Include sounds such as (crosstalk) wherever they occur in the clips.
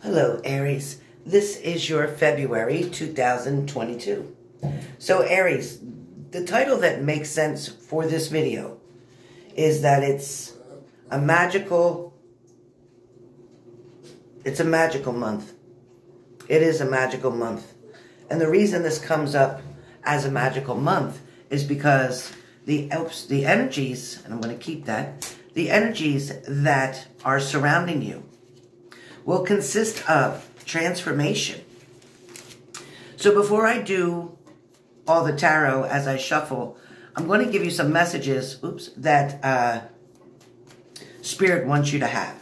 Hello, Aries. This is your February 2022. So, Aries, the title that makes sense for this video is that it's a magical, it's a magical month. It is a magical month. And the reason this comes up as a magical month is because the, the energies, and I'm going to keep that, the energies that are surrounding you will consist of transformation. So before I do all the tarot as I shuffle, I'm going to give you some messages, oops, that uh, Spirit wants you to have.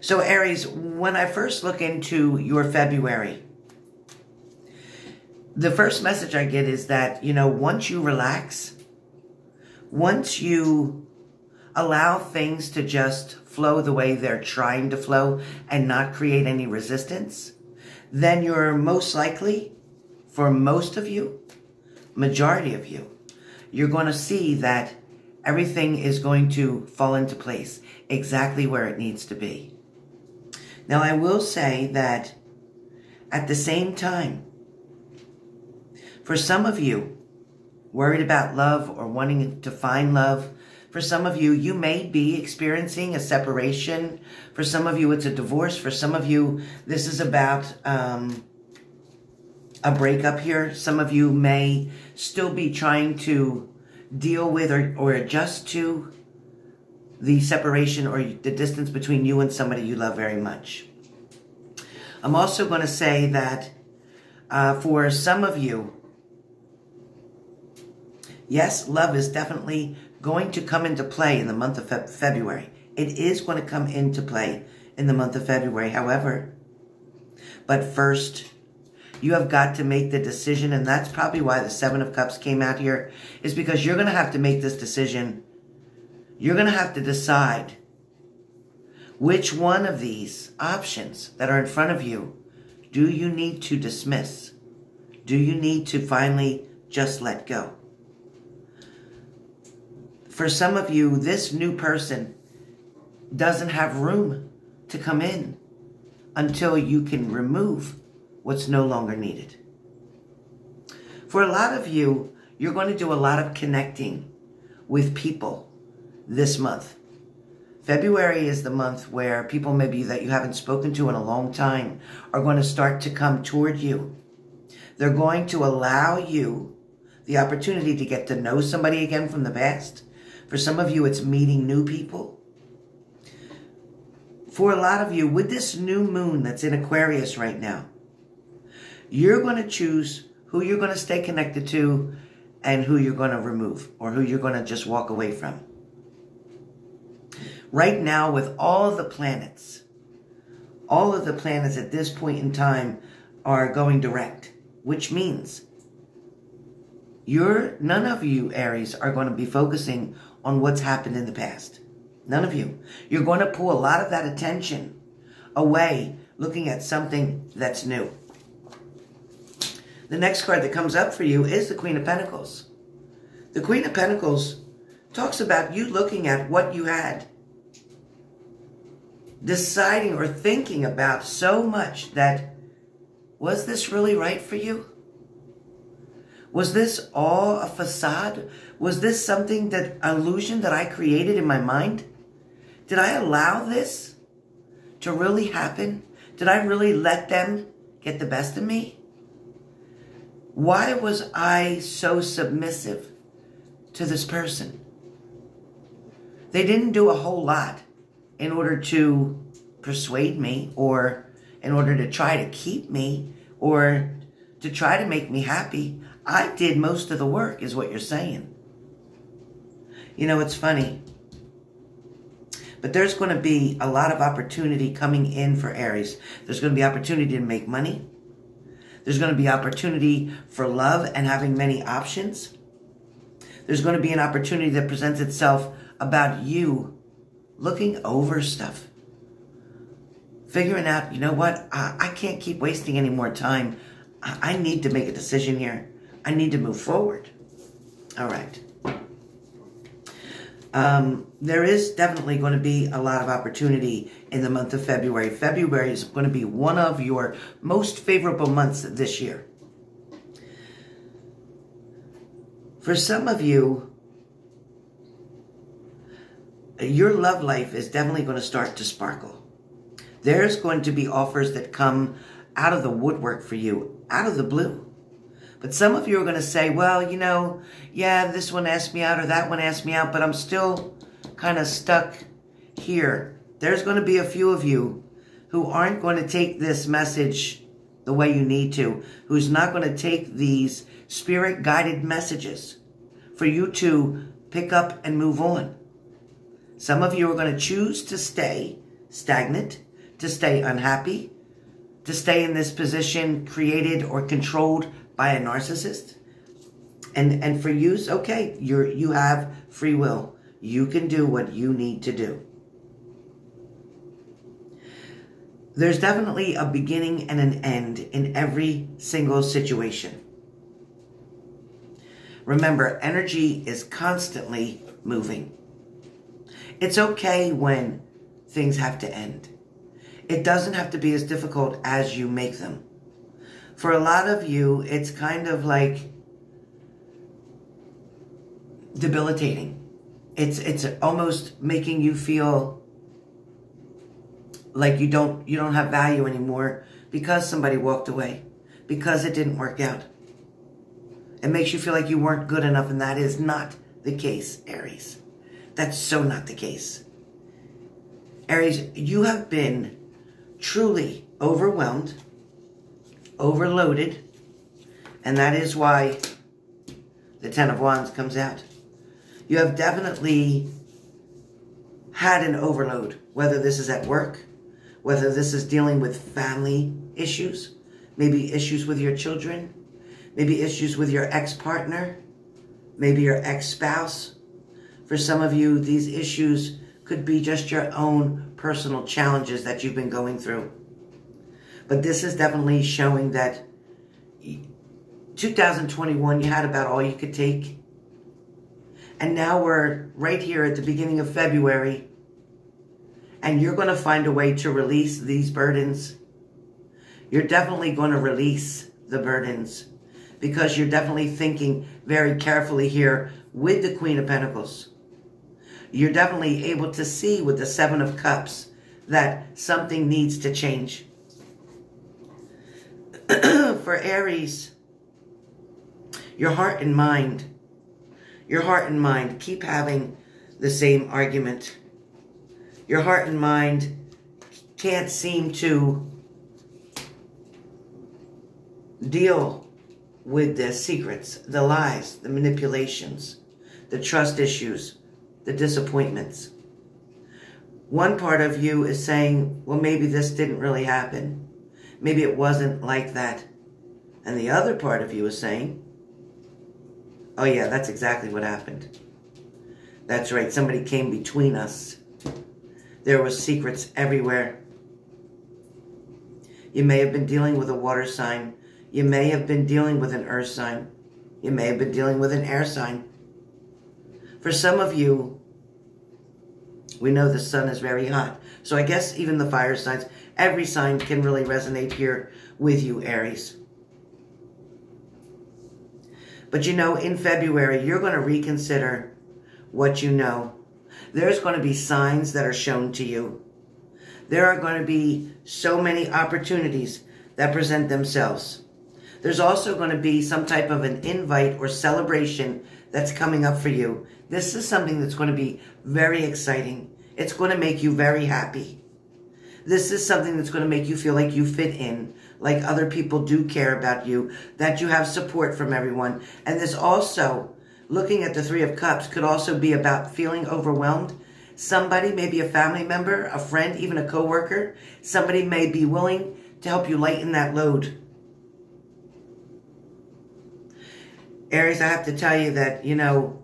So Aries, when I first look into your February, the first message I get is that, you know, once you relax, once you allow things to just flow the way they're trying to flow and not create any resistance, then you're most likely, for most of you, majority of you, you're going to see that everything is going to fall into place exactly where it needs to be. Now, I will say that at the same time, for some of you, worried about love or wanting to find love, for some of you, you may be experiencing a separation. For some of you, it's a divorce. For some of you, this is about um, a breakup here. Some of you may still be trying to deal with or, or adjust to the separation or the distance between you and somebody you love very much. I'm also going to say that uh, for some of you, yes, love is definitely going to come into play in the month of Fe February. It is going to come into play in the month of February, however. But first, you have got to make the decision, and that's probably why the Seven of Cups came out here, is because you're going to have to make this decision. You're going to have to decide which one of these options that are in front of you do you need to dismiss? Do you need to finally just let go? For some of you, this new person doesn't have room to come in until you can remove what's no longer needed. For a lot of you, you're going to do a lot of connecting with people this month. February is the month where people maybe that you haven't spoken to in a long time are going to start to come toward you. They're going to allow you the opportunity to get to know somebody again from the past for some of you, it's meeting new people. For a lot of you, with this new moon that's in Aquarius right now, you're going to choose who you're going to stay connected to and who you're going to remove or who you're going to just walk away from. Right now, with all the planets, all of the planets at this point in time are going direct, which means you're, none of you, Aries, are going to be focusing on what's happened in the past. None of you. You're going to pull a lot of that attention away looking at something that's new. The next card that comes up for you is the Queen of Pentacles. The Queen of Pentacles talks about you looking at what you had, deciding or thinking about so much that, was this really right for you? Was this all a facade? Was this something that illusion that I created in my mind? Did I allow this to really happen? Did I really let them get the best of me? Why was I so submissive to this person? They didn't do a whole lot in order to persuade me or in order to try to keep me or to try to make me happy. I did most of the work, is what you're saying. You know, it's funny. But there's going to be a lot of opportunity coming in for Aries. There's going to be opportunity to make money. There's going to be opportunity for love and having many options. There's going to be an opportunity that presents itself about you looking over stuff. Figuring out, you know what, I, I can't keep wasting any more time. I, I need to make a decision here. I need to move forward. All right. Um, there is definitely going to be a lot of opportunity in the month of February. February is going to be one of your most favorable months this year. For some of you, your love life is definitely going to start to sparkle. There's going to be offers that come out of the woodwork for you, out of the blue. But some of you are going to say, well, you know, yeah, this one asked me out or that one asked me out, but I'm still kind of stuck here. There's going to be a few of you who aren't going to take this message the way you need to, who's not going to take these spirit guided messages for you to pick up and move on. Some of you are going to choose to stay stagnant, to stay unhappy, to stay in this position created or controlled by a narcissist. And and for you, okay, you're you have free will. You can do what you need to do. There's definitely a beginning and an end in every single situation. Remember, energy is constantly moving. It's okay when things have to end. It doesn't have to be as difficult as you make them for a lot of you, it's kind of like debilitating. It's it's almost making you feel like you don't you don't have value anymore because somebody walked away, because it didn't work out. It makes you feel like you weren't good enough, and that is not the case, Aries. That's so not the case. Aries, you have been truly overwhelmed overloaded, and that is why the Ten of Wands comes out. You have definitely had an overload, whether this is at work, whether this is dealing with family issues, maybe issues with your children, maybe issues with your ex-partner, maybe your ex-spouse. For some of you, these issues could be just your own personal challenges that you've been going through. But this is definitely showing that 2021, you had about all you could take. And now we're right here at the beginning of February. And you're going to find a way to release these burdens. You're definitely going to release the burdens because you're definitely thinking very carefully here with the Queen of Pentacles. You're definitely able to see with the Seven of Cups that something needs to change. (clears throat) for Aries, your heart and mind, your heart and mind keep having the same argument. Your heart and mind can't seem to deal with the secrets, the lies, the manipulations, the trust issues, the disappointments. One part of you is saying, well, maybe this didn't really happen. Maybe it wasn't like that. And the other part of you is saying, oh yeah, that's exactly what happened. That's right, somebody came between us. There were secrets everywhere. You may have been dealing with a water sign. You may have been dealing with an earth sign. You may have been dealing with an air sign. For some of you, we know the sun is very hot. So I guess even the fire signs, every sign can really resonate here with you, Aries. But you know, in February, you're going to reconsider what you know. There's going to be signs that are shown to you. There are going to be so many opportunities that present themselves. There's also going to be some type of an invite or celebration that's coming up for you. This is something that's going to be very exciting. It's going to make you very happy. This is something that's going to make you feel like you fit in, like other people do care about you, that you have support from everyone. And this also, looking at the Three of Cups, could also be about feeling overwhelmed. Somebody, maybe a family member, a friend, even a coworker, somebody may be willing to help you lighten that load. Aries, I have to tell you that, you know,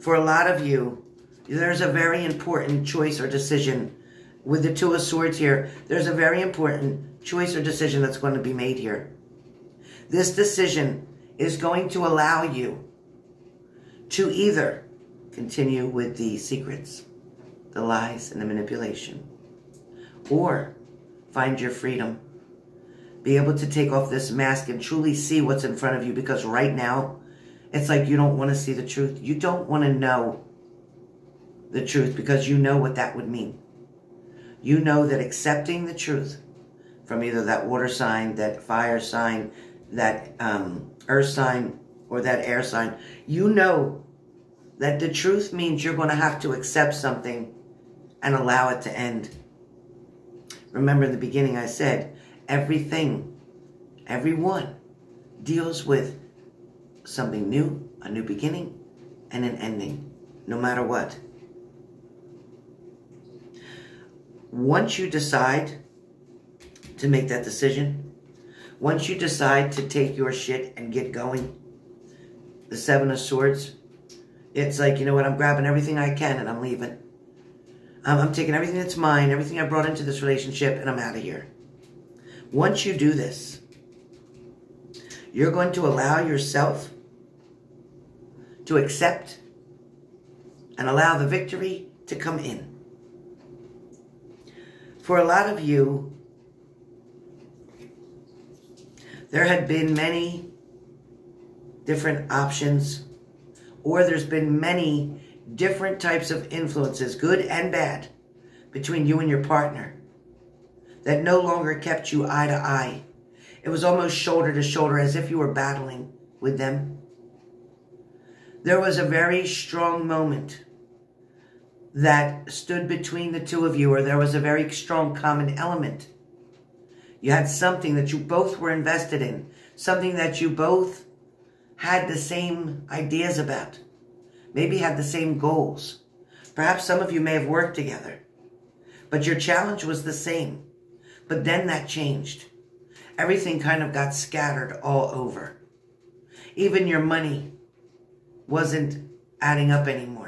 for a lot of you, there's a very important choice or decision with the Two of Swords here, there's a very important choice or decision that's going to be made here. This decision is going to allow you to either continue with the secrets, the lies, and the manipulation, or find your freedom. Be able to take off this mask and truly see what's in front of you because right now, it's like you don't want to see the truth. You don't want to know the truth because you know what that would mean. You know that accepting the truth from either that water sign, that fire sign, that um, earth sign, or that air sign, you know that the truth means you're going to have to accept something and allow it to end. Remember in the beginning I said, everything, everyone deals with something new, a new beginning, and an ending, no matter what. Once you decide to make that decision, once you decide to take your shit and get going, the Seven of Swords, it's like, you know what, I'm grabbing everything I can and I'm leaving. I'm, I'm taking everything that's mine, everything I brought into this relationship, and I'm out of here. Once you do this, you're going to allow yourself to accept and allow the victory to come in. For a lot of you, there had been many different options, or there's been many different types of influences, good and bad, between you and your partner that no longer kept you eye to eye. It was almost shoulder to shoulder as if you were battling with them. There was a very strong moment that stood between the two of you, or there was a very strong common element. You had something that you both were invested in, something that you both had the same ideas about maybe had the same goals. Perhaps some of you may have worked together, but your challenge was the same. But then that changed. Everything kind of got scattered all over. Even your money wasn't adding up anymore.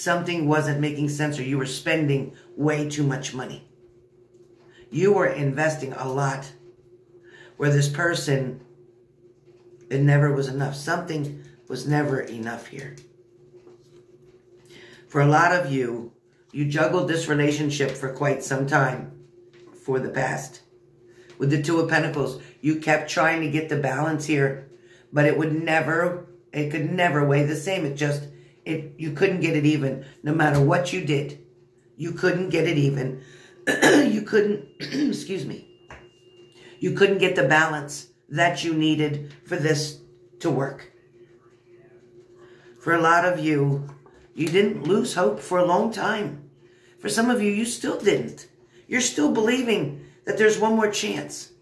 Something wasn't making sense or you were spending way too much money. You were investing a lot where this person, it never was enough. Something was never enough here. For a lot of you, you juggled this relationship for quite some time for the past. With the Two of Pentacles, you kept trying to get the balance here, but it would never, it could never weigh the same. It just, it you couldn't get it even. No matter what you did, you couldn't get it even. (clears throat) you couldn't, (clears throat) excuse me, you couldn't get the balance that you needed for this to work. For a lot of you, you didn't lose hope for a long time. For some of you, you still didn't. You're still believing that there's one more chance.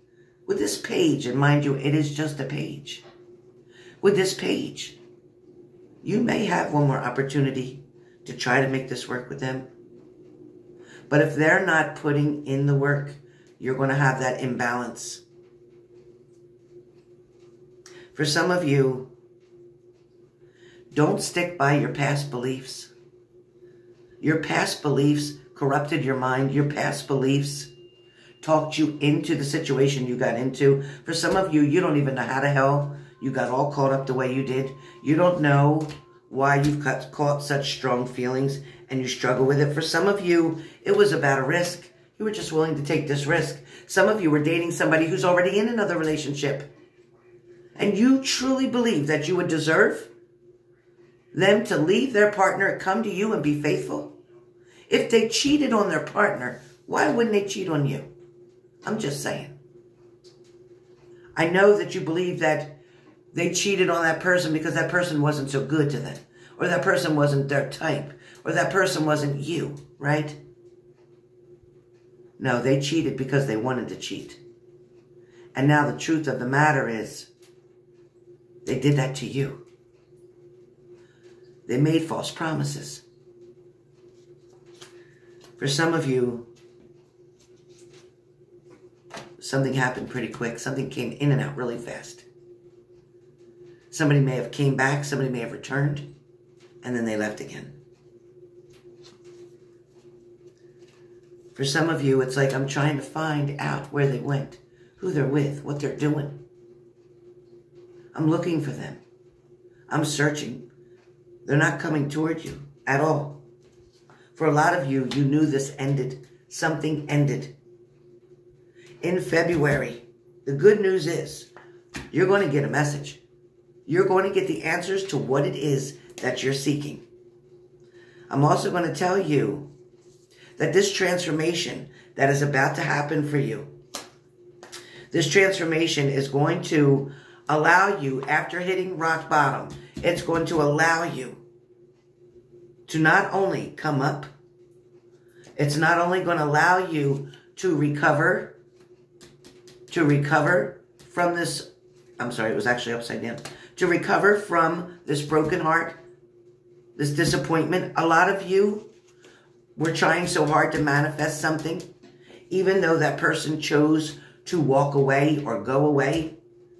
With this page, and mind you, it is just a page. With this page, you may have one more opportunity to try to make this work with them. But if they're not putting in the work, you're going to have that imbalance. For some of you, don't stick by your past beliefs. Your past beliefs corrupted your mind. Your past beliefs talked you into the situation you got into. For some of you, you don't even know how the hell you got all caught up the way you did. You don't know why you've caught such strong feelings and you struggle with it. For some of you, it was about a risk. You were just willing to take this risk. Some of you were dating somebody who's already in another relationship. And you truly believe that you would deserve them to leave their partner, come to you and be faithful? If they cheated on their partner, why wouldn't they cheat on you? I'm just saying. I know that you believe that they cheated on that person because that person wasn't so good to them, or that person wasn't their type, or that person wasn't you, right? No, they cheated because they wanted to cheat. And now the truth of the matter is, they did that to you. They made false promises. For some of you, something happened pretty quick. Something came in and out really fast. Somebody may have came back, somebody may have returned, and then they left again. For some of you, it's like I'm trying to find out where they went, who they're with, what they're doing. I'm looking for them. I'm searching. They're not coming toward you at all. For a lot of you, you knew this ended. Something ended. in February, the good news is you're going to get a message. You're going to get the answers to what it is that you're seeking. I'm also going to tell you that this transformation that is about to happen for you, this transformation is going to allow you, after hitting rock bottom, it's going to allow you to not only come up, it's not only going to allow you to recover, to recover from this, I'm sorry, it was actually upside down, to recover from this broken heart, this disappointment. A lot of you were trying so hard to manifest something, even though that person chose to walk away or go away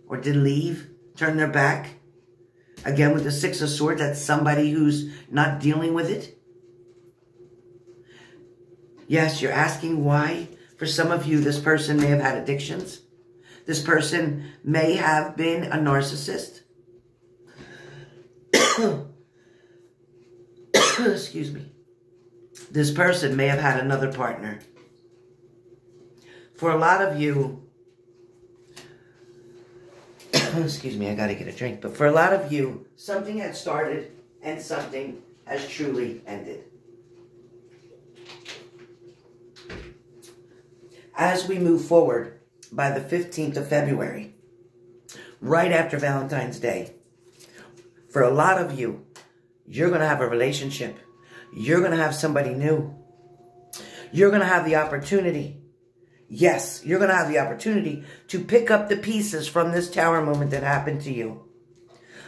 or did leave, turn their back. Again, with the Six of Swords, that's somebody who's not dealing with it. Yes, you're asking why. For some of you, this person may have had addictions. This person may have been a narcissist. (coughs) Excuse me. This person may have had another partner. For a lot of you, (coughs) excuse me, I got to get a drink. But for a lot of you, something had started and something has truly ended. As we move forward by the 15th of February, right after Valentine's Day, for a lot of you, you're going to have a relationship. You're going to have somebody new. You're going to have the opportunity Yes, you're going to have the opportunity to pick up the pieces from this tower moment that happened to you.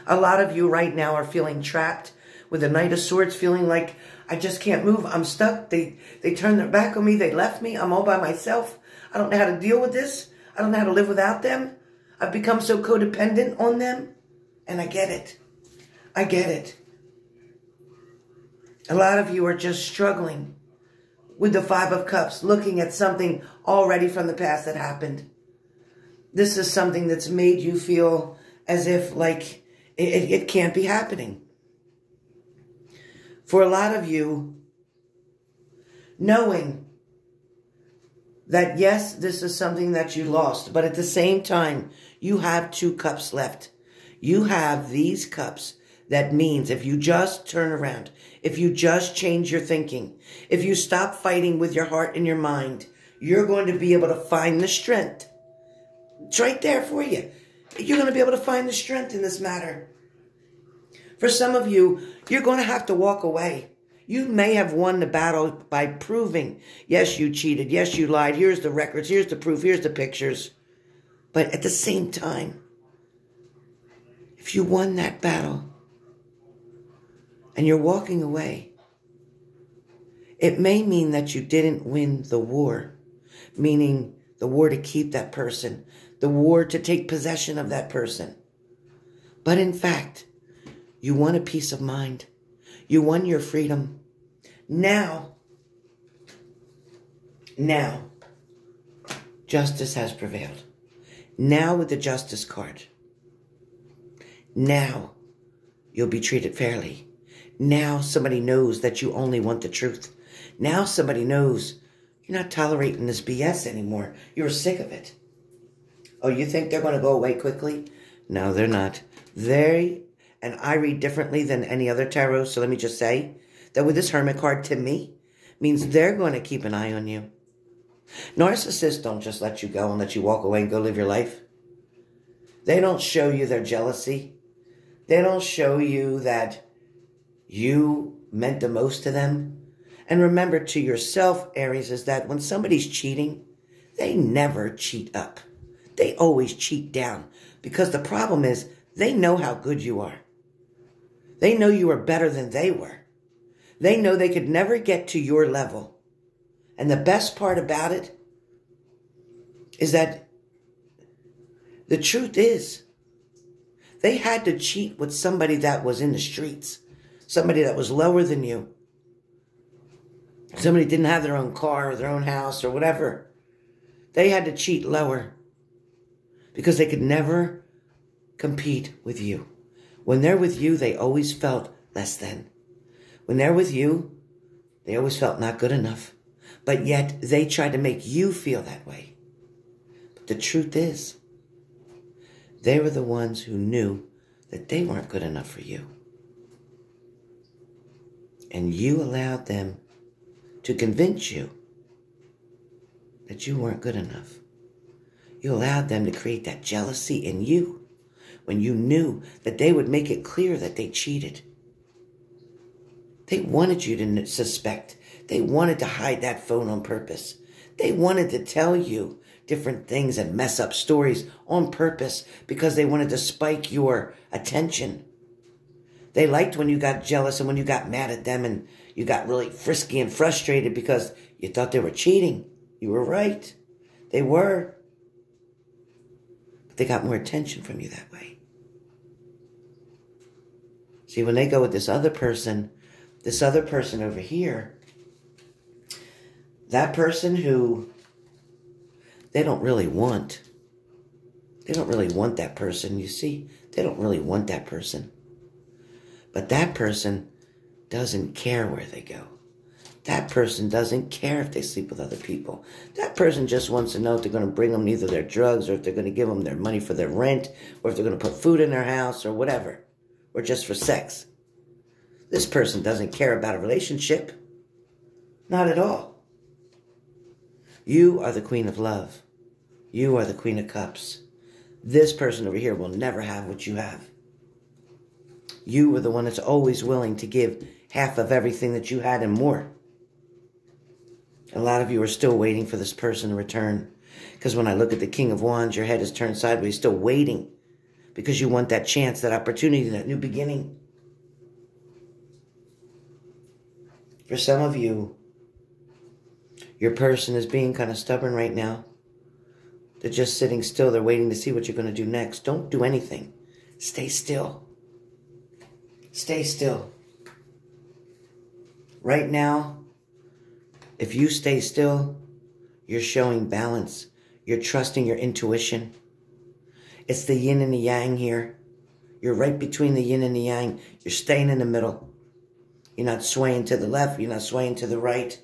A lot of you right now are feeling trapped with the Knight of Swords, feeling like, I just can't move. I'm stuck. They, they turned their back on me. They left me. I'm all by myself. I don't know how to deal with this. I don't know how to live without them. I've become so codependent on them. And I get it. I get it. A lot of you are just struggling with the Five of Cups, looking at something already from the past that happened. This is something that's made you feel as if like it, it can't be happening. For a lot of you, knowing that yes, this is something that you lost, but at the same time, you have two cups left. You have these cups that means if you just turn around, if you just change your thinking, if you stop fighting with your heart and your mind, you're going to be able to find the strength. It's right there for you. You're going to be able to find the strength in this matter. For some of you, you're going to have to walk away. You may have won the battle by proving, yes, you cheated. Yes, you lied. Here's the records. Here's the proof. Here's the pictures. But at the same time, if you won that battle, and you're walking away, it may mean that you didn't win the war, meaning the war to keep that person, the war to take possession of that person. But in fact, you won a peace of mind. You won your freedom. Now, now, justice has prevailed. Now with the justice card. Now, you'll be treated fairly. Now somebody knows that you only want the truth. Now somebody knows you're not tolerating this BS anymore. You're sick of it. Oh, you think they're going to go away quickly? No, they're not. They, and I read differently than any other tarot, so let me just say that with this Hermit card to me, means they're going to keep an eye on you. Narcissists don't just let you go and let you walk away and go live your life. They don't show you their jealousy. They don't show you that you meant the most to them. And remember to yourself, Aries, is that when somebody's cheating, they never cheat up. They always cheat down because the problem is they know how good you are. They know you are better than they were. They know they could never get to your level. And the best part about it is that the truth is they had to cheat with somebody that was in the streets somebody that was lower than you, somebody didn't have their own car or their own house or whatever, they had to cheat lower because they could never compete with you. When they're with you, they always felt less than. When they're with you, they always felt not good enough. But yet they tried to make you feel that way. But the truth is, they were the ones who knew that they weren't good enough for you. And you allowed them to convince you that you weren't good enough. You allowed them to create that jealousy in you when you knew that they would make it clear that they cheated. They wanted you to suspect. They wanted to hide that phone on purpose. They wanted to tell you different things and mess up stories on purpose because they wanted to spike your attention. They liked when you got jealous and when you got mad at them and you got really frisky and frustrated because you thought they were cheating. You were right. They were. But they got more attention from you that way. See, when they go with this other person, this other person over here, that person who they don't really want. They don't really want that person, you see? They don't really want that person. But that person doesn't care where they go. That person doesn't care if they sleep with other people. That person just wants to know if they're going to bring them either their drugs or if they're going to give them their money for their rent or if they're going to put food in their house or whatever, or just for sex. This person doesn't care about a relationship. Not at all. You are the queen of love. You are the queen of cups. This person over here will never have what you have. You were the one that's always willing to give half of everything that you had and more. A lot of you are still waiting for this person to return. Because when I look at the King of Wands, your head is turned sideways, still waiting. Because you want that chance, that opportunity, that new beginning. For some of you, your person is being kind of stubborn right now. They're just sitting still. They're waiting to see what you're going to do next. Don't do anything. Stay still. Stay still. Right now, if you stay still, you're showing balance. You're trusting your intuition. It's the yin and the yang here. You're right between the yin and the yang. You're staying in the middle. You're not swaying to the left. You're not swaying to the right.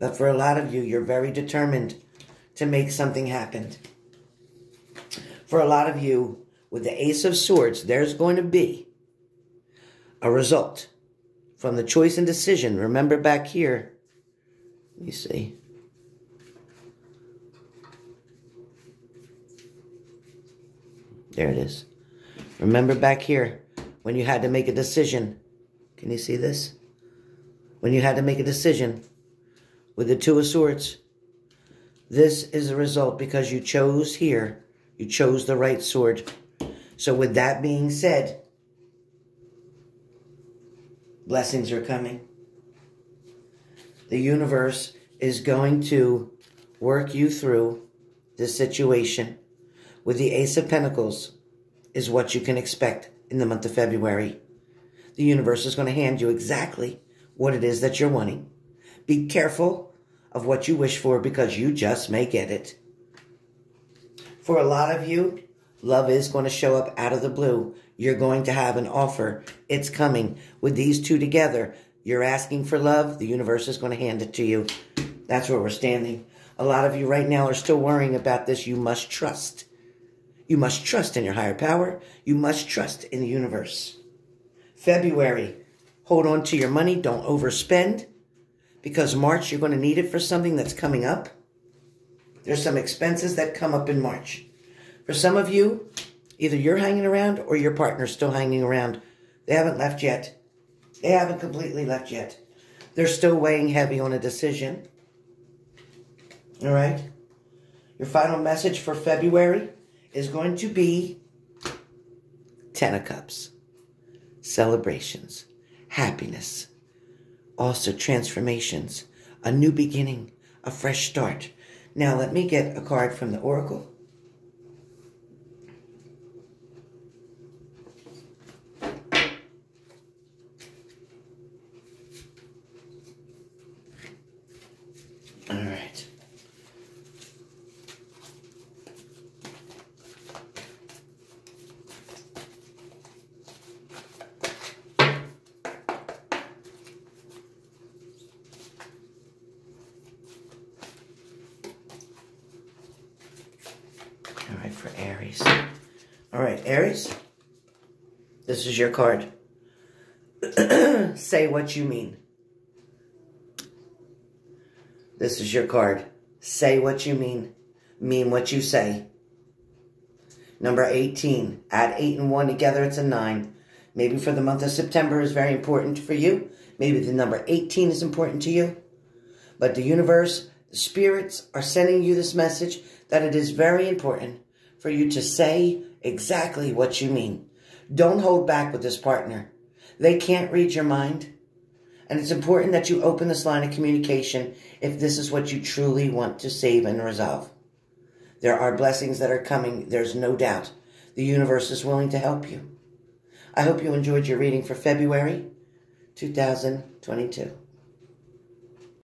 But for a lot of you, you're very determined to make something happen. For a lot of you, with the Ace of Swords, there's going to be a result from the choice and decision. Remember back here, let me see. There it is. Remember back here when you had to make a decision. Can you see this? When you had to make a decision with the Two of Swords. This is a result because you chose here. You chose the right sword. So with that being said, blessings are coming. The universe is going to work you through this situation with the Ace of Pentacles is what you can expect in the month of February. The universe is going to hand you exactly what it is that you're wanting. Be careful of what you wish for because you just may get it. For a lot of you, love is going to show up out of the blue. You're going to have an offer. It's coming. With these two together, you're asking for love. The universe is going to hand it to you. That's where we're standing. A lot of you right now are still worrying about this. You must trust. You must trust in your higher power. You must trust in the universe. February, hold on to your money. Don't overspend because March, you're going to need it for something that's coming up. There's some expenses that come up in March. For some of you, either you're hanging around or your partner's still hanging around. They haven't left yet. They haven't completely left yet. They're still weighing heavy on a decision. All right? Your final message for February is going to be Ten of Cups. Celebrations. Happiness also transformations, a new beginning, a fresh start. Now, let me get a card from the Oracle. All right. right, for Aries. All right, Aries, this is your card. (clears throat) Say what you mean. This is your card. Say what you mean. Mean what you say. Number 18. Add 8 and 1 together, it's a 9. Maybe for the month of September is very important for you. Maybe the number 18 is important to you. But the universe, the spirits are sending you this message that it is very important for you to say exactly what you mean. Don't hold back with this partner. They can't read your mind. And it's important that you open this line of communication if this is what you truly want to save and resolve. There are blessings that are coming, there's no doubt. The universe is willing to help you. I hope you enjoyed your reading for February 2022.